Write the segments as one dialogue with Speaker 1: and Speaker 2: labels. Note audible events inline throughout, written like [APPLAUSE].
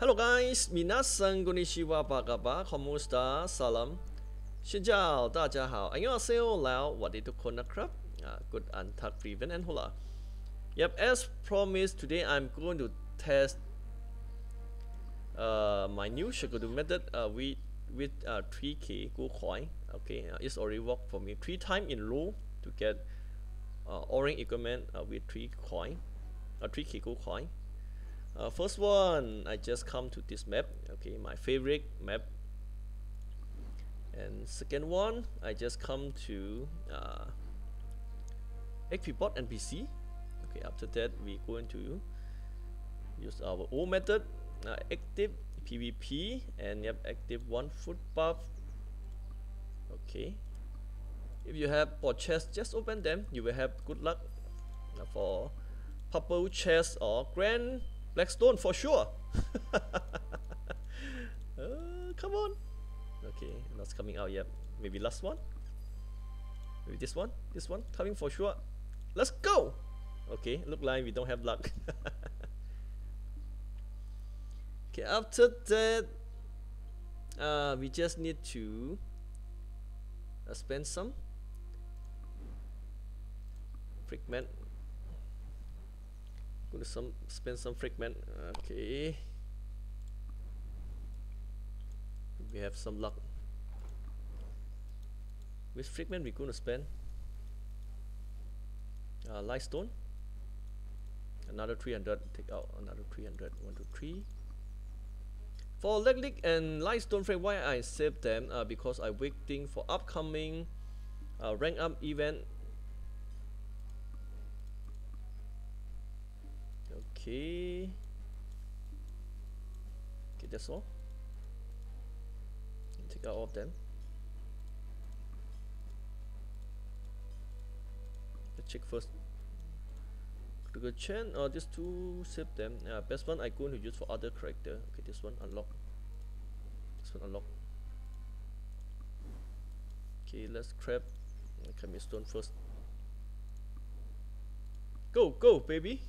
Speaker 1: Hello guys, minasan konnichiwa bagaba, komusta, salam, shinjao, 大家好 krap. Good untuck driven and hola. Yep, as promised, today I'm going to test uh, my new Shakatu method uh, with with uh, 3k gold coin. Okay, uh, it's already worked for me three times in row to get uh, orange equipment uh, with 3 coin, uh, 3k gold coin. Uh, first one, I just come to this map. Okay, my favorite map. And second one, I just come to uh, XPbot NPC. Okay, after that, we're going to use our old method, uh, active PvP, and yep, active one foot buff. Okay. If you have bot chests, just open them. You will have good luck uh, for purple chest or grand blackstone for sure. [LAUGHS] uh, come on. Okay, not coming out yet. Maybe last one. Maybe this one. This one coming for sure. Let's go. Okay, look like we don't have luck. [LAUGHS] okay, after that, uh, we just need to uh, spend some fragment. Gonna some spend some fragment. Okay. We have some luck. Which fragment we gonna spend? uh, light stone another 300 take out another 300 1 2 3 for leg leak and light stone frame why I save them uh, because I waiting for upcoming uh, rank up event okay. Okay that's all. Take out all of them. Let's check first. Critical chain uh, these two save them. Uh, best one I going to use for other character. Okay this one unlock. This one unlock. Okay let's grab okay, stone first. Go go baby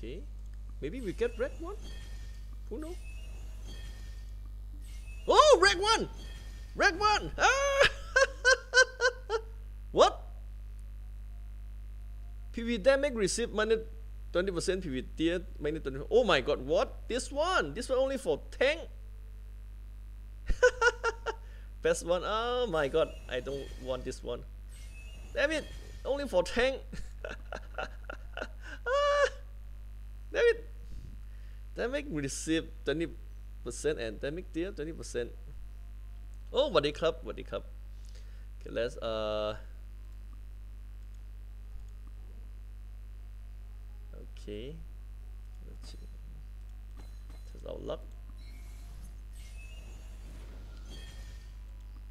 Speaker 1: okay. Maybe we get red one? Who know oh red one! Red one! Ah! [LAUGHS] What? PV damage received minus 20% PV tier minus 20 oh my god what? This one? This one only for tank? [LAUGHS] Best one. Oh my god I don't want this one. Damn it only for tank [LAUGHS] ah, damn it damage receive 20% and damage tier 20% oh what they club what they club okay let's uh okay. Let's test our luck.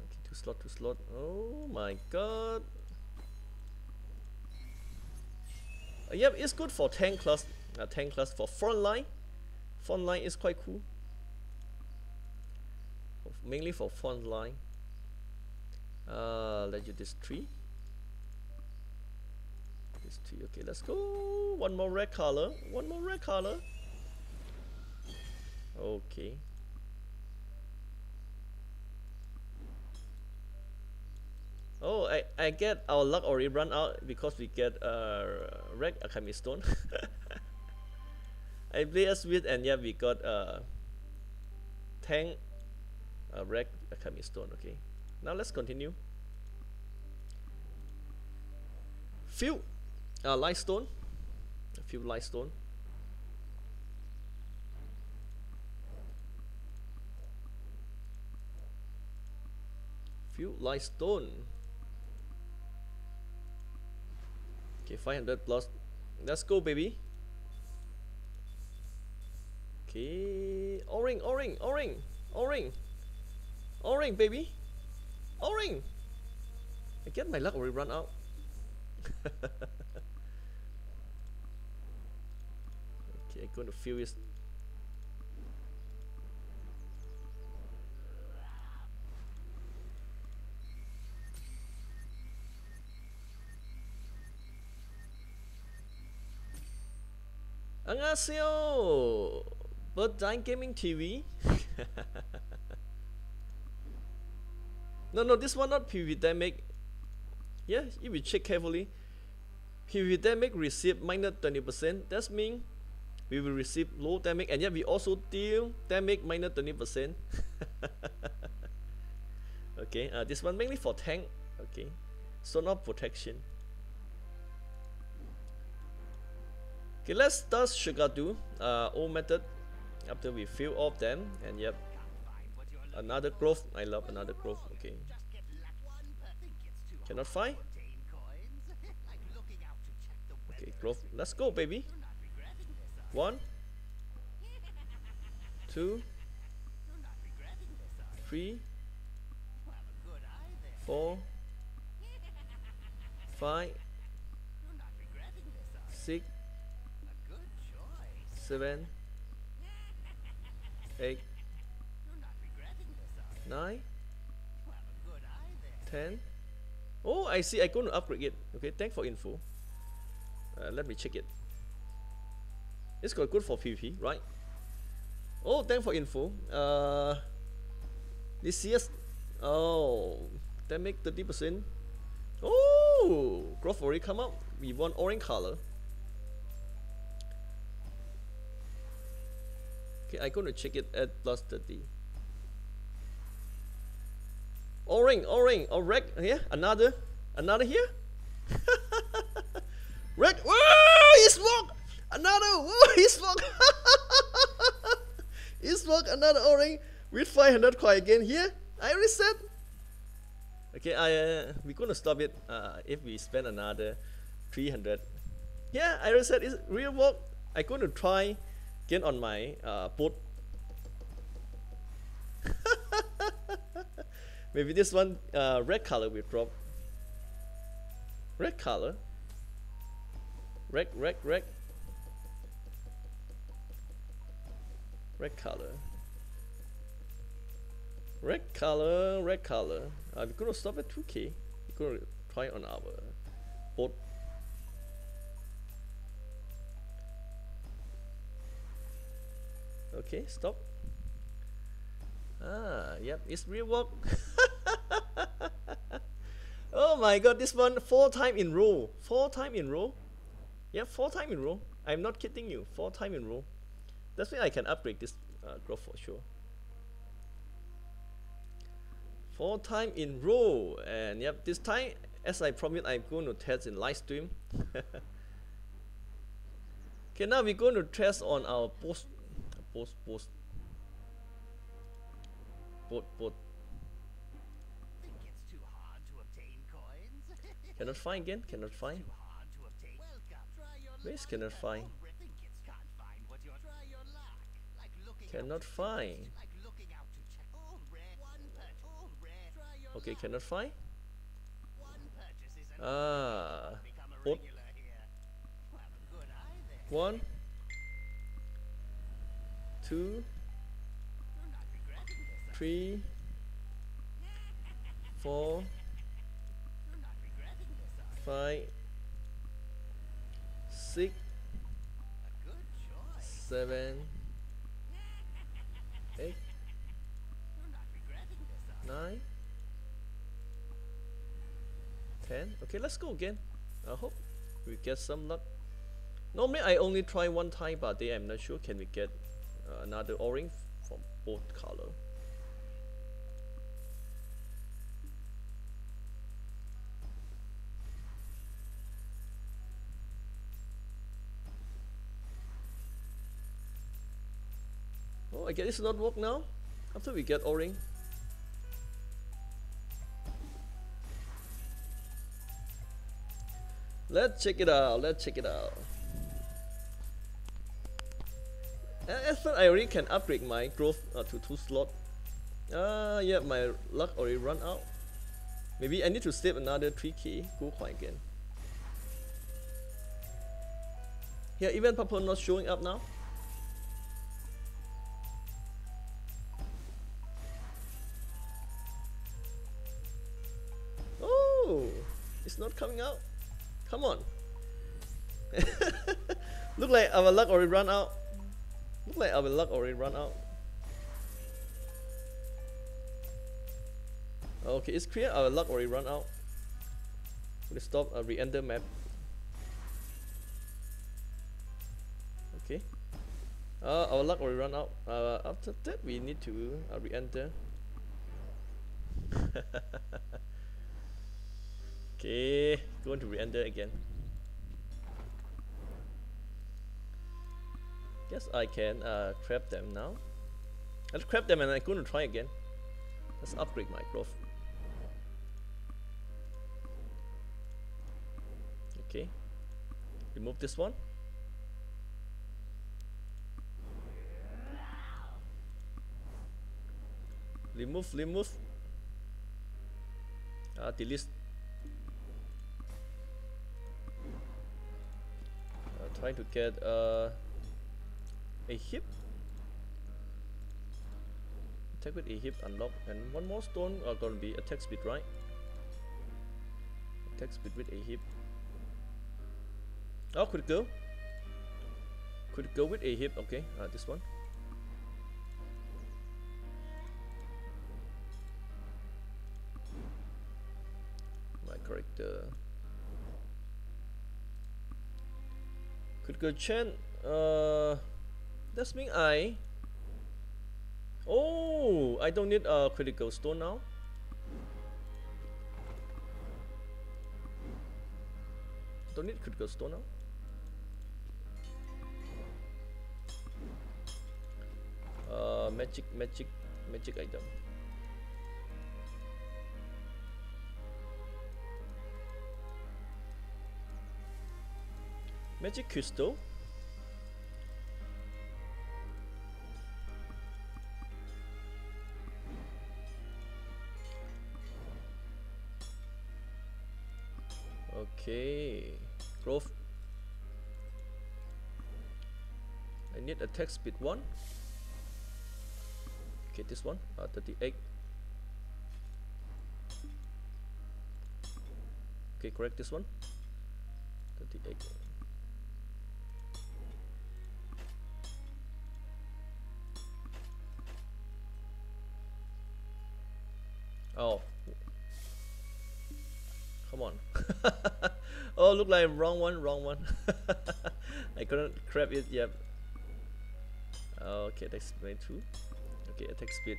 Speaker 1: Okay two slot two slot. Oh my god. Uh, yep it's good for tank class uh, tank class for front line front line is quite cool. Mainly for font line. Uh, let's do this tree this tree okay let's go. One more red color one more red color. Okay. Oh, I, I get our luck already run out because we get uh, red alchemy stone. [LAUGHS] I play a sweet and yeah we got a tank uh, red alchemy stone okay. Now let's continue. Few uh, light stone a few light stone few light stone okay 500 plus. Let's go baby okay o-ring o-ring o-ring o-ring o-ring baby O-ring! I get my luck already run out. [LAUGHS] okay, I'm going to Furious. 안 but Dine Gaming TV. no, no, this one not PVDemic. Yeah, if you check carefully, PVDemic receive minus 20%. That's mean we will receive low damage and yet we also deal damage minus 20%. [LAUGHS] okay, uh, this one mainly for tank. Okay, so not protection. Okay, let's start Shakatu, uh, old method after we fill off them and yep. Another growth I love another growth okay. Cannot find? Okay growth let's go baby. One two three four five six seven, eight, nine, ten. Oh, I see. I going to upgrade it. Okay, thanks for info. Uh, let me check it. It's got good for PvP, right? Oh, thanks for info. Uh, this year's oh, that make thirty percent. Oh, growth already come up. We want orange color. Okay, I'm going to check it at plus 30. O-ring, O-ring, oh red here, another, another here. [LAUGHS] red, whoa, he smoke, another, whoa, he smoke. [LAUGHS] he smoke another O-ring with 500 coin again here. I reset. Okay, I uh, we're gonna stop it uh, if we spend another 300. Yeah, I reset. It's real work. I'm gonna try get on my uh, boat. [LAUGHS] Maybe this one uh, red color will drop. Red color. Red, red, red. Red color. Red color, red color. Uh, we're gonna stop at 2k. We're gonna try on our boat. Okay, stop. Ah, yep, it's real work. [LAUGHS] oh my god, this one four time in row. Four time in row. Yeah, four time in row. I'm not kidding you. Four time in row. That's why I can upgrade this uh, growth for sure. Four time in row. And yep, this time, as I promised, I'm going to test in live stream. [LAUGHS] okay, now we're going to test on our post post post. Boat boat cannot find again? Cannot find? where's cannot find cannot find. Okay cannot find? ah boat one two, three, four, five, six, seven, eight, nine, ten. Okay, let's go again. I hope we get some luck. Normally I only try one time but day. I'm not sure can we get another o-ring from both color Oh, I guess it's not work now. After we get O-ring. Let's check it out. Let's check it out. I thought I already can upgrade my growth uh, to 2 slot. Ah, uh, yeah, my luck already run out. Maybe I need to save another 3k go coin again. Here, even purple not showing up now. Oh, it's not coming out. Come on. [LAUGHS] Look like our luck already run out. Look like our luck already run out. Okay, it's clear our luck already run out. We stop uh, re-enter map. Okay. Uh, our luck already run out. Uh, after that, we need to uh, re-enter. [LAUGHS] okay, going to re-enter again. Guess I can uh, trap them now. Let's trap them and I'm going to try again. Let's upgrade my growth. Okay. Remove this one. Remove, remove. Uh, delete. Uh, trying to get uh, a hip. Attack with a hip unlock and one more stone are gonna be attack speed, right? Attack speed with a hip. Oh, could it go? Could it go with a hip? Okay, uh, this one. My character. Could go Chen. Uh, that's mean I. Oh, I don't need a critical stone now. Don't need critical stone now. Uh, magic, magic, magic item. Magic crystal. Okay, growth. I need attack speed one. Okay, this one, uh, 38. Okay, correct this one. 38. Oh. Come on. [LAUGHS] oh, look like wrong one, wrong one. [LAUGHS] I couldn't grab it yet. Okay, that's 22. Okay, attack speed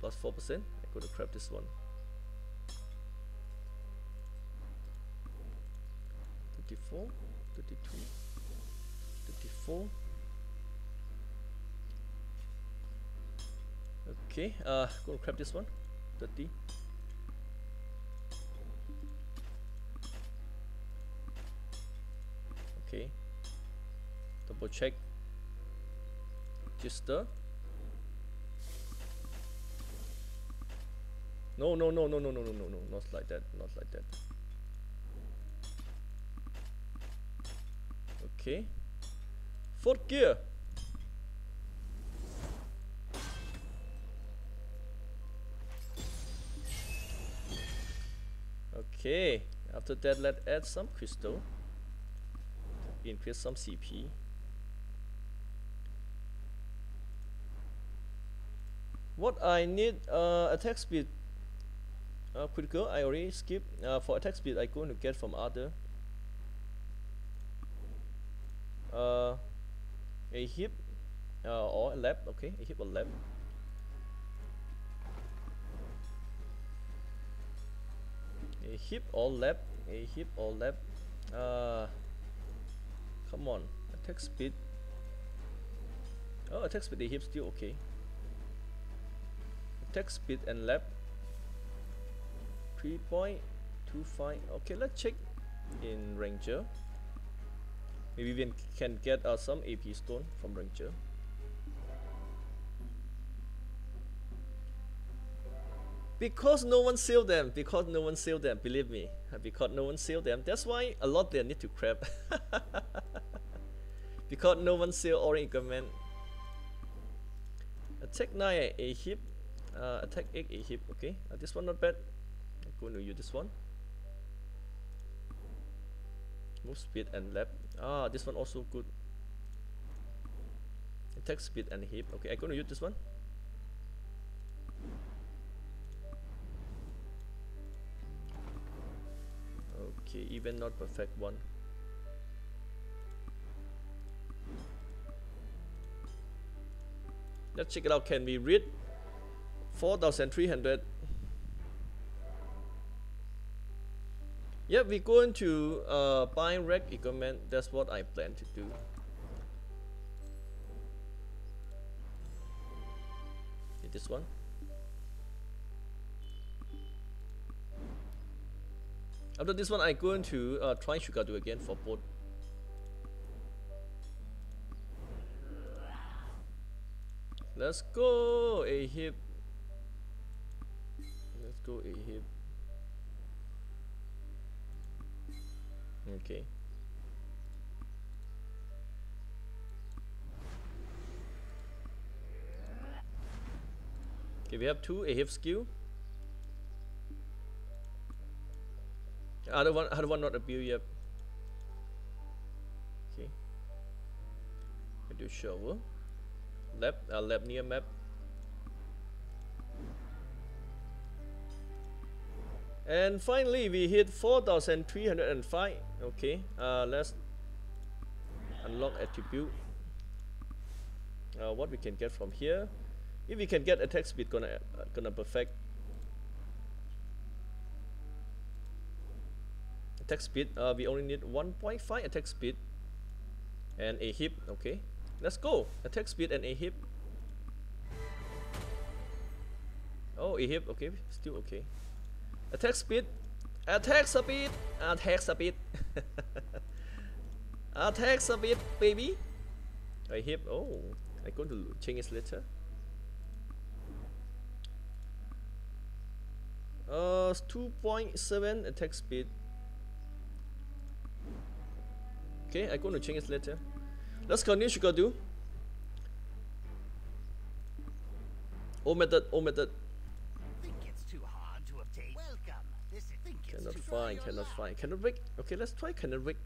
Speaker 1: plus 4%. I could have grabbed this one. 34, 32, 34. Okay, uh, gonna grab this one. 30. Okay. Double check. Register. No, no, no, no, no, no, no, no, no, not like that, not like that. Okay. Fourth gear. Okay, after that let's add some crystal. Increase some CP. What I need uh, attack speed uh, critical I already skip. Uh, for attack speed I going to get from other. Uh, a hip uh, or a lap okay a hip or lap. A hip or lap a hip or lap. Uh, come on attack speed. Oh attack speed the hip still okay. Attack speed and lap. 3.25 okay let's check in ranger. Maybe we can get uh, some AP stone from ranger. Because no one sell them because no one sell them believe me. Because no one sell them that's why a lot they need to crap [LAUGHS] because no one sell orange equipment attack 9 a hip uh, attack 8 a hip okay uh, this one not bad I'm going to use this one Move speed and lap. Ah, this one also good. Attack speed and hip. Okay, I'm gonna use this one. Okay, even not perfect one. Let's check it out. Can we read 4,300? Yeah, we're going to uh, buy rec equipment. That's what I plan to do. This one. After this one, I'm going to uh, try Shakatu again for both. Let's go a hip. Let's go a hip. Okay. Okay, we have two a hip skill. Other one, other one not build yet. Okay. I do shovel. Lab, uh, lab near map. And finally, we hit 4,305. Okay, uh, let's unlock attribute. Uh, what we can get from here? If we can get attack speed, gonna uh, gonna perfect. Attack speed. Uh, we only need 1.5 attack speed and a hip. Okay, let's go. Attack speed and a hip. Oh, a hip. Okay, still okay. Attack speed. Attack speed. Attack speed. [LAUGHS] Attack speed, baby. A hip. Oh, I'm going to change it later. Uh, 2.7 attack speed. Okay, I'm going to change it later. Let's continue Shakatu. O method, O method.
Speaker 2: Think it's too hard to obtain. Welcome. This is think it's
Speaker 1: Cannot
Speaker 2: too
Speaker 1: find, cannot
Speaker 2: luck.
Speaker 1: find. Cannot rig. Okay, let's try cannot rig.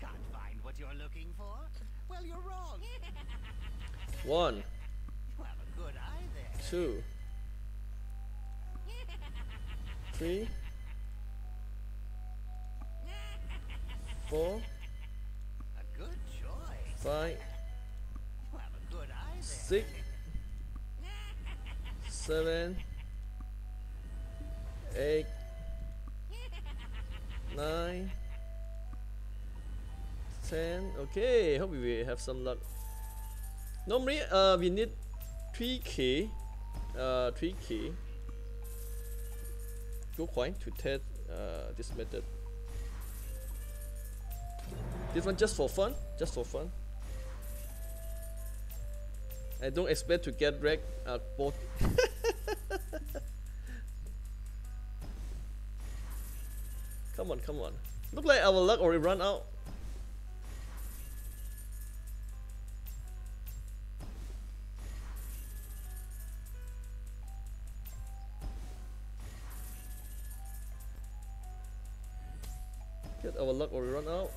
Speaker 2: Can't find what you're looking for? Well, you're wrong. [LAUGHS]
Speaker 1: One,
Speaker 2: You have a good eye there.
Speaker 1: two, three, [LAUGHS] four,
Speaker 2: A good choice.
Speaker 1: Five,
Speaker 2: good
Speaker 1: six, seven, eight, nine, ten. Okay, hope we have some luck. Normally, uh, we need 3k, uh, 3k gold coin to test uh, this method. This one just for fun, just for fun. I don't expect to get wrecked uh, both. [LAUGHS] come on, come on. Look like our luck already run out. Get our luck already run out.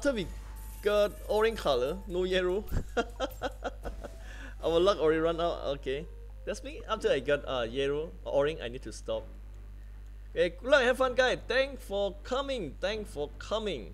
Speaker 1: After we got orange color, no yellow. [LAUGHS] Our luck already run out. Okay, that's me. After I got uh yellow, orange, I need to stop. Okay, good luck, have fun, guys. Thank for coming. Thank for coming.